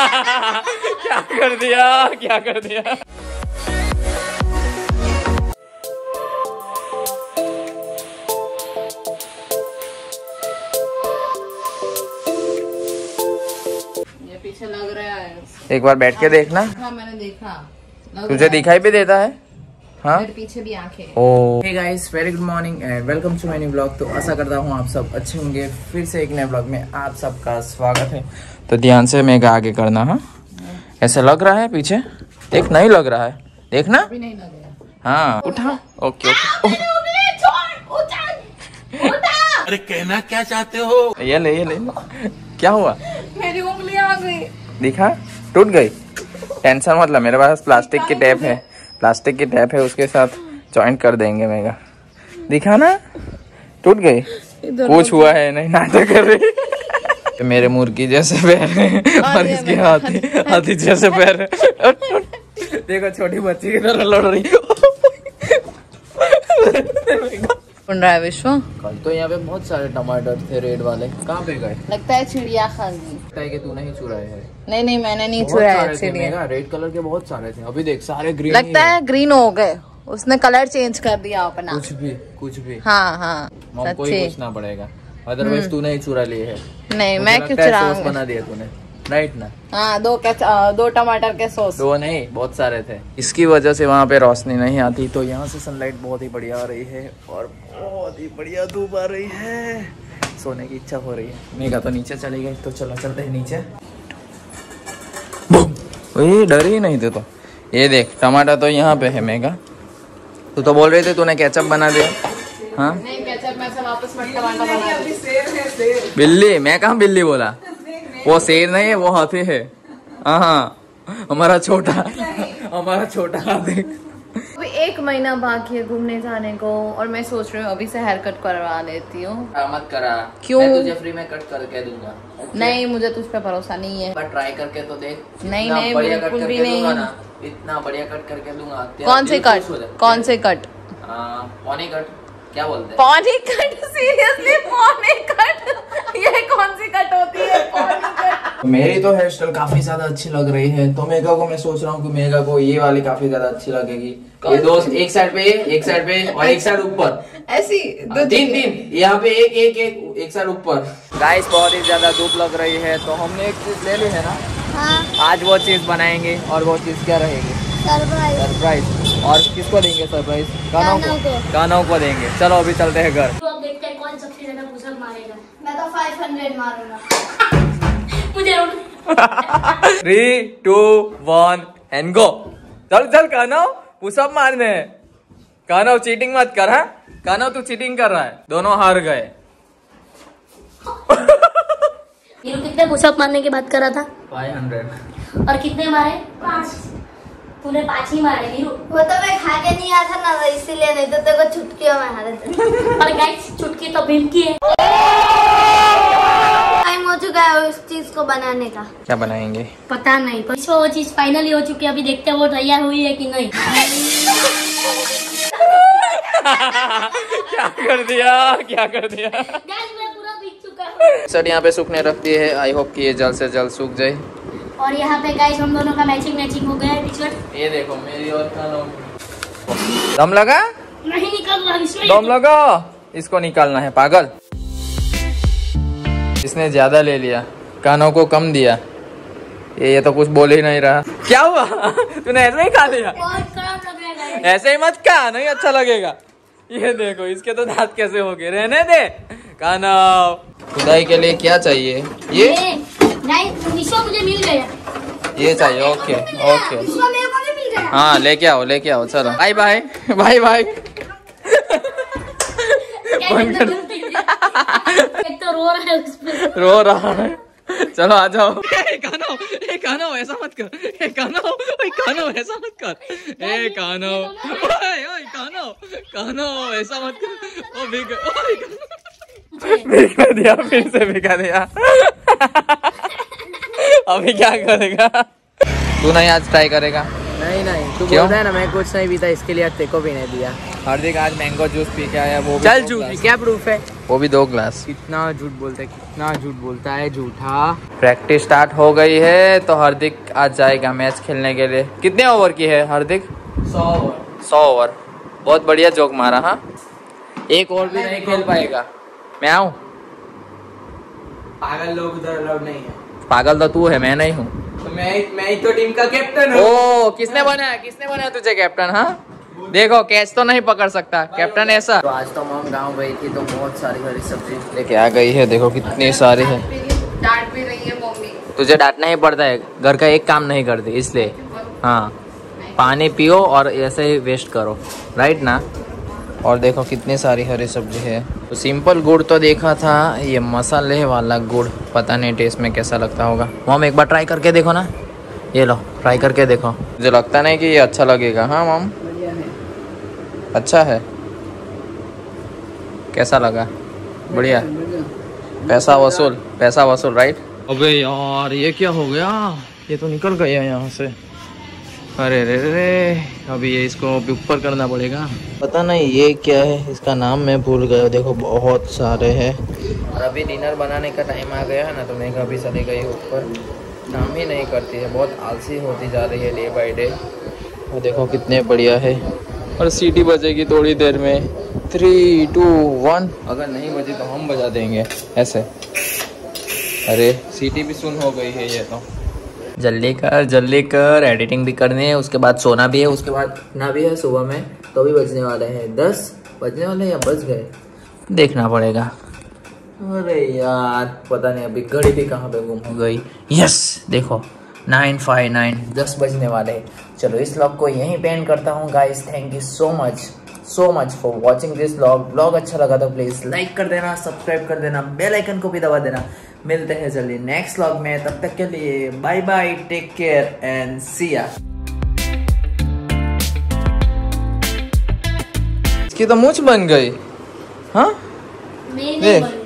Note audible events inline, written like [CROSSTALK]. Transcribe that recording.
[LAUGHS] क्या कर दिया? क्या कर दिया? पीछे लग रहा है। एक बार बैठ के देखना। हाँ मैंने देखा। तुझे दिखाई भी देता है? हाँ? पीछे भी आँखें ओ hey guys very good morning and welcome to my new blog तो आशा करता हूँ आप सब अच्छे होंगे। फिर से एक नए ब्लॉग में आप सबका स्वागत है। तो ध्यान से मेगा आगे करना हाँ? ऐसा लग रहा है पीछे? देख नहीं लग रहा है। देखना? अभी नहीं लग रहा। हाँ उठा। ओके ओके अरे कहना क्या चाहते हो? ये ले ये ले। ले। क्या हुआ? मेरी उंगली आ गई। दिखा। टूट गई। टेंशन मतलब मेरे पास प्लास्टिक की टेप है। प्लास्टिक की टैप है उसके साथ जॉइंट कर देंगे मेगा। दिखा ना? टूट गई? कुछ हुआ है? नहीं नाटक कर रही। मेरे मुर्गी जैसे पैर और इसके हाथी हाथी। जैसे पैर देखो छोटी बच्ची की तरह लड़ रही। है विश्व? कल तो यहाँ पे बहुत सारे टमाटर थे रेड वाले। कहाँ पे गए? लगता है चिड़िया खा गई लगता है कि तू नहीं चुराए है। नहीं नहीं मैंने नहीं थे चिड़िया रेड कलर के बहुत सारे थे। अभी देख सारे ग्रीन लगता है। ग्रीन हो गए। उसने कलर चेंज कर दिया अपना। कुछ भी कुछ भी। हाँ हाँ मम को ही पूछना पड़ेगा। अदरवाइज़ तू नहीं चुरा लिए है। नहीं मैं क्यों है चुराऊँगा बना दिया तूने। राइट ना? हाँ दो कैच दो टमाटर के सॉस दो नहीं बहुत सारे थे। इसकी वजह से वहाँ पे रोशनी नहीं आती तो यहाँ से सनलाइट बहुत ही बढ़िया आ रही है और बहुत ही बढ़िया धूप आ रही है। सोने की इच्छा हो रही है। मेगा तो नीचे चली गई तो चलो चलते हैं नीचे। ये डर ही नहीं थे तो। ये देख टमाटर तो यहाँ पे है मेगा। तू तो बोल रही थी तूने केचप बना दिया। हाँ? नहीं केचप में से वापस मट टमाटर बना दी। बिल्ली मैं कहा बिल्ली बोला? वो शेर नहीं है वो हाथी है। हाँ हमारा छोटा हमारा छोटा हाथी। एक महीना बाकी है घूमने जाने को और मैं सोच रही हूँ अभी से हेयर कट करवा लेती हूँ। मत करा। क्यों? मैं तुझे फ्री में कट करके दूँगा। नहीं मुझे तुझ पे भरोसा नहीं है। पर ट्राई करके तो देख नहीं, नहीं, बढ़िया कट बिल्कुल भी नहीं। इतना बढ़िया कट करके दूँगा कौन से कट हो। कौन से कट हाँ, पौनी कट क्या बोलते हैं? Pony cut seriously pony cut ये कौन सी कट है मेरी तो हेयर स्टाइल काफ़ी ज़्यादा अच्छी लग रही है। तो मेगा को मैं सोच रहा हूँ कि मेगा को ये वाली काफ़ी ज़्यादा अच्छी लगेगी। ये दोस्त एक साइड पे एक साइड पे और एक साइड ऊपर। ऐसी तीन तीन। यहाँ पे एक एक एक एक साइड ऊपर। गाइस बहुत ही ज़्यादा धूप लग रही है तो हमने एक चीज़ ले ली है ना? हाँ। आज वो चीज़ बनाएँगे और वो चीज़ क्या रहेगी? सरप्राइज़ सरप्राइज़ और किसको देंगे सरप्राइज़ कानों कानों को। कानों को देंगे। चलो अभी चलते हैं घर। तो अब देखते हैं कौन सबसे ज़्यादा मारेगा। मैं तो 500 मारूँगा। [LAUGHS] Three two one and go चल चल कानव पुशअप मारने हैं कानव चीटिंग मत कर हाँ? कानव तू चीटिंग कर रहा है। दोनों हार गए। [LAUGHS] कितने पुशअप मारने की बात कर रहा था? फाइव हंड्रेड और कितने मारे? पाँच। तूने पाँच ही मारे हीरो वो तो मैं खा के नहीं आया था ना इसीलिए नहीं तो तेरे को छुटकियों में हारे थे। [LAUGHS] और गाइस चुटकी तो भीम की है। टाइम हो चुका है उस चीज़ को बनाने का। क्या बनाएँगे? पता नहीं। पर वो चीज़ फाइनली हो चुकी है। अभी देखते हैं वो तैयार हुई है कि नहीं। क्या कर दिया? क्या कर दिया? हूँ। सर यहाँ पे सूखने रखती है। आई होप कि ये जल्द से जल्द सूख जाए। और यहाँ पे गाइस हम दोनों का मैचिंग मैचिंग हो गया है ये देखो मेरी और दम लगा? नहीं निकल रहा इसमें दम लगा? इसको निकालना है पागल। इसने ज़्यादा ले लिया? कानों को कम दिया। ये ये तो कुछ बोल ही नहीं रहा। क्या हुआ? [LAUGHS] तूने ऐसे ही खा लिया। ऐसे ही मत खा नहीं अच्छा लगेगा। ये देखो इसके तो दांत कैसे हो गए? रहने दे। कानव खुदाई के लिए क्या चाहिए? ये? मुझे मिल गया। ये चाहिए ओके ओके। हाँ लेके आओ लेके आओ चलो। Bye bye bye bye. एकदम गलती है। एक तो रो रहा है उस पे। रो रहा है। चलो आ जाओ। ए कानो ए कानो ऐसा मत कर। ए कानो ओए कानो ऐसा मत कर। ए कानो ओए ओए कानो कानो ऐसा मत कर। ओ बिग ओए बिगा दिया फिर से बिगा दिया। अभी क्या करेगा? तू नहीं आज ट्राई करेगा। नहीं नहीं। तू क्यों? बोलता है ना मैं कुछ नहीं पीता इसके लिए आज तेको भी नहीं दिया। हार्दिक आज मैंगो जूस पी के आया वो चल झूठ क्या प्रूफ है? वो भी दो ग्लास कितना झूठ बोलता है कितना झूठ बोलता है झूठा। प्रैक्टिस स्टार्ट हो गई है तो हार्दिक आज जाएगा मैच खेलने के लिए। कितने ओवर की है हार्दिक? सौ ओवर सौ ओवर बहुत बढ़िया जोक मारा हाँ? एक ओवर भी नहीं खेल पाएगा। मैं आऊँ? पागल लोग उधर अलाउड नहीं है। पागल तो तू है मैं नहीं हूँ। तो मैं मैं ही तो टीम का कैप्टन हूँ। ओ किसने बनाया किसने बनाया तुझे कैप्टन हाँ? देखो कैच तो नहीं पकड़ सकता। कैप्टन ऐसा। तो आज तो मम गाँव गई थी तो बहुत सारी हरी सब्ज़ी लेके आ गई है। देखो कितनी सारी है। डांट भी रही है मम्मी। तुझे डांटना ही पड़ता है। घर का एक काम नहीं करती इसलिए। हाँ। पानी पियो और ऐसे ही वेस्ट करो। राइट ना? और देखो कितनी सारी हरी सब्ज़ी है। तो सिंपल गुड़ तो देखा था ये मसाले वाला गुड़ पता नहीं टेस्ट में कैसा लगता होगा। मम एक बार ट्राई करके देखो ना। ये लो ट्राई करके देखो। मुझे लगता नहीं कि ये अच्छा लगेगा। हाँ मम अच्छा है। कैसा लगा? बढ़िया। पैसा वसूल पैसा वसूल राइट अबे यार ये क्या हो गया? ये तो निकल गया यहाँ से। अरे रे रे रे। अभी ये इसको अभी ऊपर करना पड़ेगा। पता नहीं ये क्या है इसका नाम मैं भूल गया देखो बहुत सारे हैं। और अभी डिनर बनाने का टाइम आ गया है ना तो मैं अभी चली गई ऊपर। काम ही नहीं करती है बहुत आलसी होती जा रही है डे बाई डे और देखो कितने बढ़िया है। और सीटी बजेगी थोड़ी देर में। थ्री टू वन अगर नहीं बजी तो हम बजा देंगे ऐसे। अरे सीटी भी सुन हो गई है ये तो। जल्दी कर जल्दी कर एडिटिंग भी करनी है, उसके बाद सोना भी है, उसके बाद ना भी है, सुबह में तो भी बजने वाले हैं। दस बजने वाले या बज गए? देखना पड़ेगा। अरे यार, पता नहीं, अभी घड़ी भी कहाँ पे गुम हो गई। यस देखो नाइन फाइव नाइन दस बजने वाले। चलो, इस व्लॉग को यहीं पेंड करता हूँ guys thank you so much so much for watching this blog blog अच्छा लगा तो प्लीज़ लाइक कर देना सब्सक्राइब कर देना बेल आइकन को भी दबा देना। मिलते हैं जल्दी नेक्स्ट ब्लॉग में। तब तक के लिए bye bye take care and see ya इसकी तो मुझ बन गई। हाँ? नहीं देख। नहीं